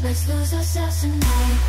Let's lose ourselves tonight.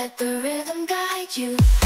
Let the rhythm guide you.